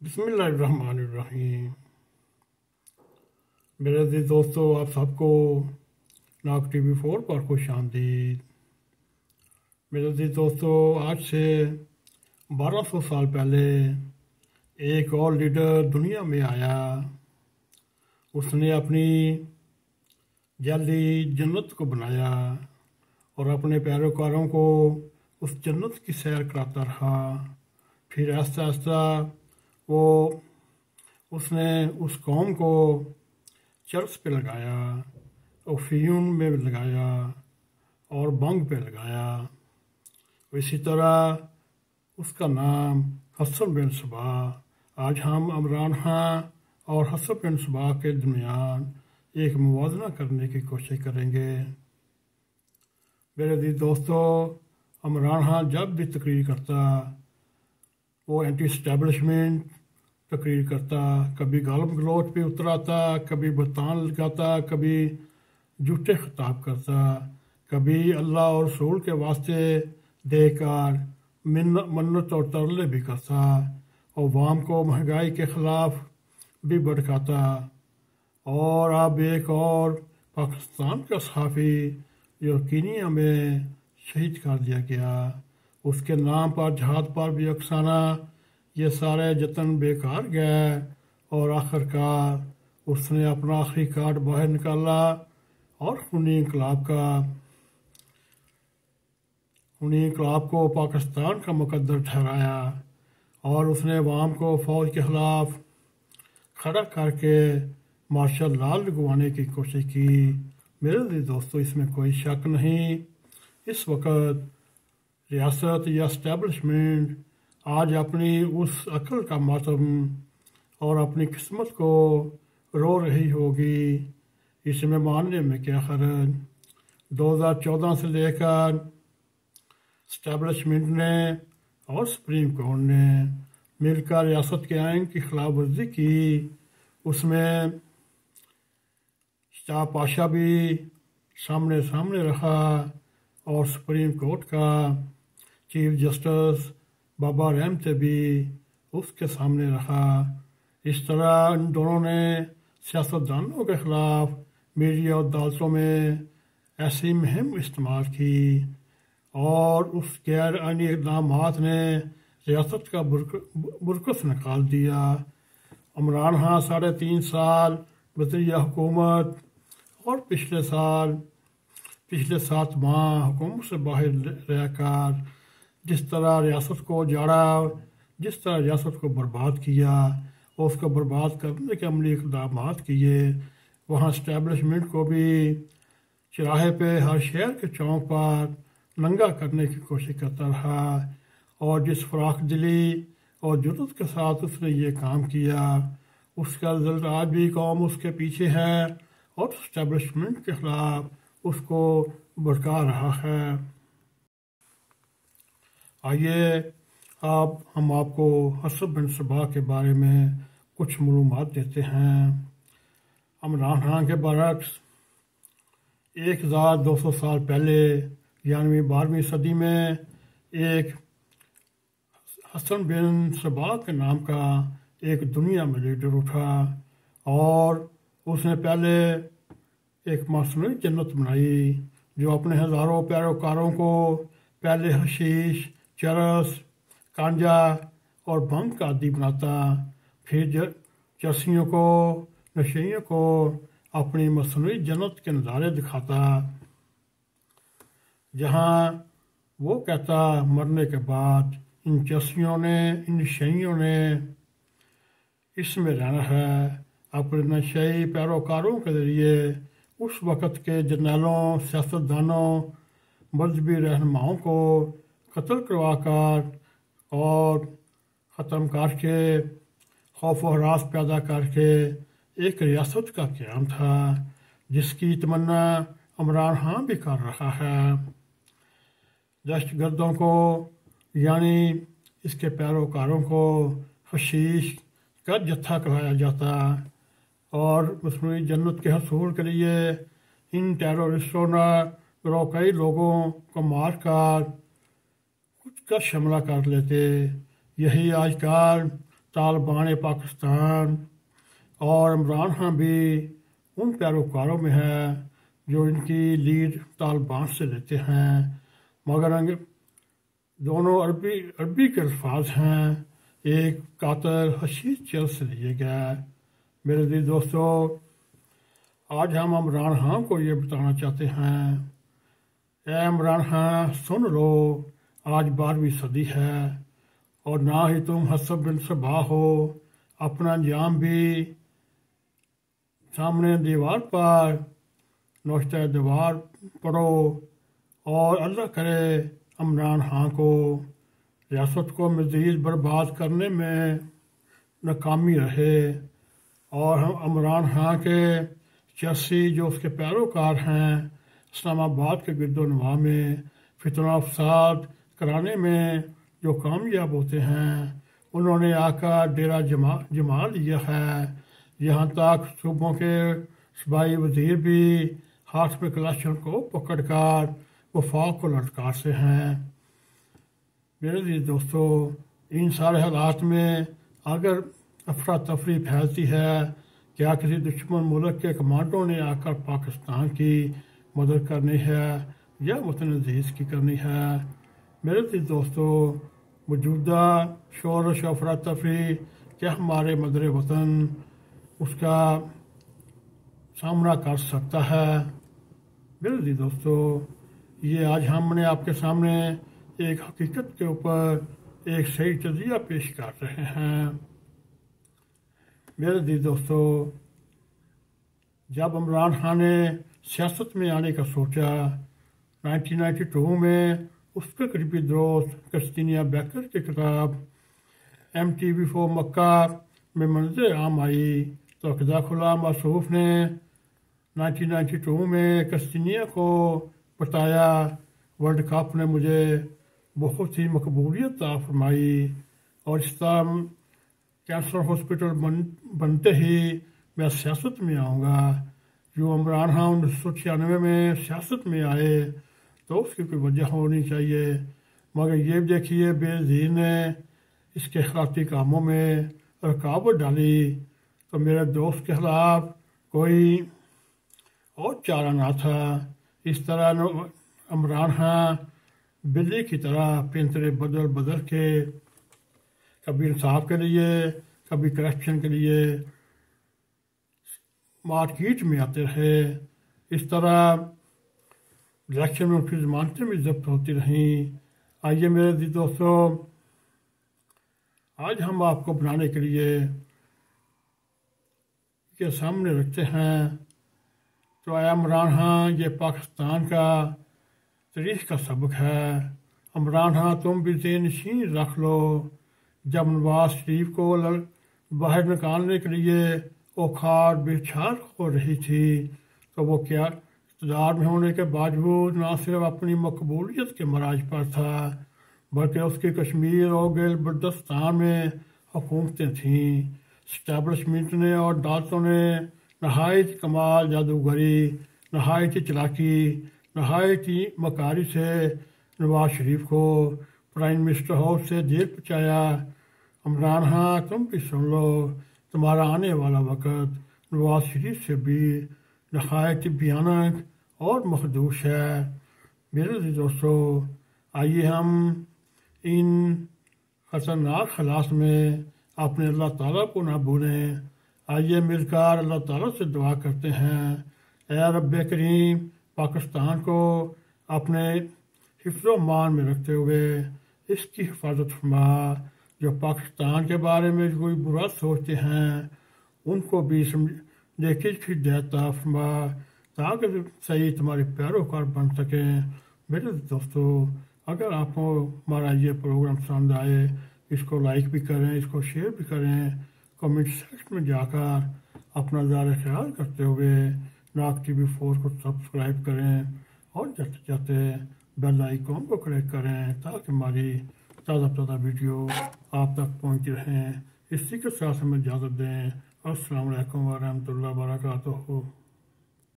بسم اللہ الرحمن الرحیم۔ میرے عزیز دوستو، آپ سب کو ناک ٹی وی فور پر خوش آمدید۔ میرے عزیز دوستو، آج سے بارہ سو سال پہلے ایک اور لیڈر دنیا میں آیا۔ اس نے اپنی جلدی جنت کو بنایا اور اپنے پیروکاروں کو اس جنت کی سیر کراتا رہا۔ پھر آہستہ آہستہ وہ اس نے اس قوم کو چرس پہ لگایا، اوفیون میں لگایا اور بنگ پہ لگایا۔ اسی طرح اس کا نام حسن بن صبا۔ آج ہم عمران خان اور حسن بن صبا کے درمیان ایک موازنہ کرنے کی کوشش کریں گے۔ میرے دی دوستو، عمران خان جب بھی تقریر کرتا، وہ اینٹی اسٹیبلشمنٹ تقریر کرتا، کبھی غالب گلوچ پہ اتراتا، کبھی بتان لگاتا، کبھی جھوٹے خطاب کرتا، کبھی اللہ اور رسول کے واسطے دے کر منت اور ترلے بھی کرتا، اور وام کو مہنگائی کے خلاف بھی بڑھکاتا اور اب ایک اور پاکستان کا صحافی جو کینیا میں شہید کر دیا گیا، اس کے نام پر، جہاد پر بھی افسانہ یہ سارے جتن بیکار گئے اور آخر کار اس نے اپنا آخری کارڈ باہر نکالا اور خونی انقلاب کا خونی انقلاب کو پاکستان کا مقدر ٹھہرایا اور اس نے عوام کو فوج کے خلاف کھڑا کر کے مارشل لال لگوانے کی کوشش کی۔ میرے لیے دوستو، اس میں کوئی شک نہیں۔ اس وقت ریاست یا اسٹیبلشمنٹ آج اپنی اس عقل کا ماتم اور اپنی قسمت کو رو رہی ہوگی اس میں ماننے میں کیا خرچ دو ہزار چودہ سے لے کر اسٹیبلشمنٹ نے اور سپریم کورٹ نے مل کر ریاست کے آئین کی خلاف ورزی کی۔ اس میں شاہ پاشا بھی سامنے سامنے رہا اور سپریم کورٹ کا چیف جسٹس بابا رحمت بھی اس کے سامنے رہا اس طرح ان دونوں نے سیاست دانوں کے خلاف میڈیا عدالتوں میں ایسی مہم استعمال کی اور اس غیر آئینی اقدامات نے ریاست کا برکس نکال دیا۔ عمران خان ساڑھے تین سال وزیر حکومت اور پچھلے سال، پچھلے سات ماہ حکومت سے باہر رہ کر جس طرح ریاست کو جاڑا، جس طرح ریاست کو برباد کیا اور اس کو برباد کرنے کے عملی اقدامات کیے، وہاں اسٹیبلشمنٹ کو بھی چراہے پہ ہر شہر کے چونک پر ننگا کرنے کی کوشش کرتا رہا اور جس فراخ دلی اور جدت کے ساتھ اس نے یہ کام کیا، اس کا رزلٹ آج بھی قوم اس کے پیچھے ہے اور اسٹیبلشمنٹ کے خلاف اس کو بھڑکا رہا ہے۔ آئیے، آپ، ہم آپ کو حسب بن صبا کے بارے میں کچھ معلومات دیتے ہیں۔ عمران خان کے برعکس، ایک ہزار دو سو سال پہلے یعنی بارہویں صدی میں ایک حسن بن صبا کے نام کا ایک دنیا میں لیڈر اٹھا اور اس نے پہلے ایک مصنوعی جنت بنائی جو اپنے ہزاروں پیروکاروں کو پہلے حشیش چرس، کانجا اور بنگ کا عادی بناتا۔ پھر چرسیوں کو، نشیوں کو اپنی مصنوعی جنت کے نظارے دکھاتا۔ جہاں وہ کہتا، مرنے کے بعد ان چرسیوں نے، ان نشیوں نے اس میں رہنا ہے۔ اپنے نشئی پیروکاروں کے ذریعے اس وقت کے جرنیلوں، سیاستدانوں، مذہبی رہنماؤں کو قتل کروا کر اور ختم کر کے خوف و حراس پیدا کر کے ایک ریاست کا قیام تھا، جس کی تمنا عمران خان بھی کر رہا ہے۔ دہشت گردوں کو یعنی اس کے پیروکاروں کو حشیش کا جتھا کرایا جاتا اور مصنوعی جنت کے حصول کے لیے ان ٹیرورسٹوں نے روکئی لوگوں کو مار کر کا شملہ کر لیتے۔ یہی آج کل طالبان پاکستان اور عمران خان بھی ان پیروکاروں میں ہے جو ان کی لیڈ طالبان سے لیتے ہیں۔ مگر دونوں عربی عربی کے الفاظ ہیں۔ ایک قاتل حشیش چل سے لیے گئے۔ میرے دل دوستو، آج ہم عمران خان کو یہ بتانا چاہتے ہیں۔ اے عمران خان، سن لو۔ آج بارہویں صدی ہے اور نہ ہی تم حسب بن صبا ہو، اپنا انجام بھی سامنے دیوار پر۔ نوشتہ دیوار پڑھو اور اللہ کرے عمران خان کو، ریاست کو مزید برباد کرنے میں ناکامی رہے۔ اور ہم عمران خان کے چرسی جو اس کے پیروکار ہیں، اسلام آباد کے گرد و نواح میں فتنہ افساد کرانے میں جو کامیاب ہوتے ہیں، انہوں نے آ کر ڈیرا جما جما لیا ہے۔ یہاں تک صوبوں کے صبائی وزیر بھی ہاتھ میں کلاشن کو پکڑ کر وفاق کو لٹکار سے ہیں۔ میرے لیے دوستو، ان سارے حالات میں اگر افراتفری پھیلتی ہے، کیا کسی دشمن ملک کے کمانڈوں نے آ کر پاکستان کی مدد کرنی ہے یا وطن عزیز کی کرنی ہے؟ میرے تھی دوستو، موجودہ شور و شفرا تفریح کیا ہمارے مدر وطن، اس کا سامنا کر سکتا ہے۔ میرے تھی دوستو، یہ آج ہم نے آپ کے سامنے ایک حقیقت کے اوپر ایک صحیح تجزیہ پیش کر رہے ہیں۔ میرے دی دوستو، جب عمران خان نے سیاست میں آنے کا سوچا، نائنٹین نائنٹی ٹو میں اس کے قریبی دوست کرسٹینیا بیکر کی کتاب M T V for Mecca میں منظر عام آئی۔ تو خدا خلا مصروف نے نائنٹین نائنٹی ٹو میں کرسٹینیا کو بتایا۔ ورلڈ کپ نے مجھے بہت ہی مقبولیت فرمائی۔ اور اس طرح کینسر ہاسپٹل بن، بنتے ہی میں سیاست میں آؤں گا۔ جو عمران خان انیس سو چھیانوے میں سیاست میں آئے۔ تو اس کی کوئی وجہ ہونی چاہیے۔ مگر یہ دیکھیے، بے زیر نے اس کے خلاقی کاموں میں رکاوٹ ڈالی۔ تو میرے دوست کے خلاف کوئی اور چارہ نہ تھا۔ اس طرح عمران خان بلی کی طرح پنترے بدل بدل کے کبھی انصاف کے لیے، کبھی کرپشن کے لیے مارکیٹ میں آتے رہے۔ اس طرح الیکشن میں ان کی ضمانتیں بھی ضبط ہوتی رہیں آئیے میرے دی دوستو آج ہم آپ کو بنانے کے لیے کے سامنے رکھتے ہیں تو آیا عمران ہاں یہ پاکستان کا تاریخ کا سبق ہے عمران ہاں تم بھی ذہن نشین رکھ لو جب نواز شریف کو باہر نکالنے کے لیے اوکھار بے چھار ہو رہی تھی تو وہ کیا اقتدار میں ہونے کے باوجود نہ صرف اپنی مقبولیت کے مراج پر تھا، بلکہ اس کی کشمیر اور گیل بردستان میں حکومتیں تھیں۔ اسٹیبلشمنٹ نے اور دانتوں نے نہایت کمال، جادوگری، نہایت چلاکی، نہایت مکاری سے نواز شریف کو پرائم منسٹر ہاؤس سے دیر پہنچایا۔ عمران ہاں تم بھی سن لو، تمہارا آنے والا وقت نواز شریف سے بھی نہایت بھیانک اور مخدوش ہے۔ میرے دوستو، آئیے ہم ان خطرناک خلاص میں اپنے اللہ تعالیٰ کو نہ بھولیں۔ آئیے مل کر اللہ تعالیٰ سے دعا کرتے ہیں۔ اے رب کریم، پاکستان کو اپنے حفظ و مان میں رکھتے ہوئے اس کی حفاظت فرما۔ جو پاکستان کے بارے میں کوئی برا سوچتے ہیں، ان کو بھی سمجھ دیکھیے پھر دیتا فرما تاکہ صحیح تمہارے پیروکار بن سکیں۔ میرے دوستو، اگر آپ کو ہمارا یہ پروگرام پسند آئے، اس کو لائک بھی کریں، اس کو شیئر بھی کریں، کمنٹ سیکشن میں جا کر اپنا زیادہ خیال کرتے ہوئے ناک ٹی وی فور کو سبسکرائب کریں اور جاتے جاتے بیل آئیکن کو کلیک کریں تاکہ ہماری تازہ تازہ ویڈیو آپ تک پہنچ رہیں۔ اسی کے ساتھ ہمیں اجازت دیں۔ السلام علیکم و رحمت الله و برکاته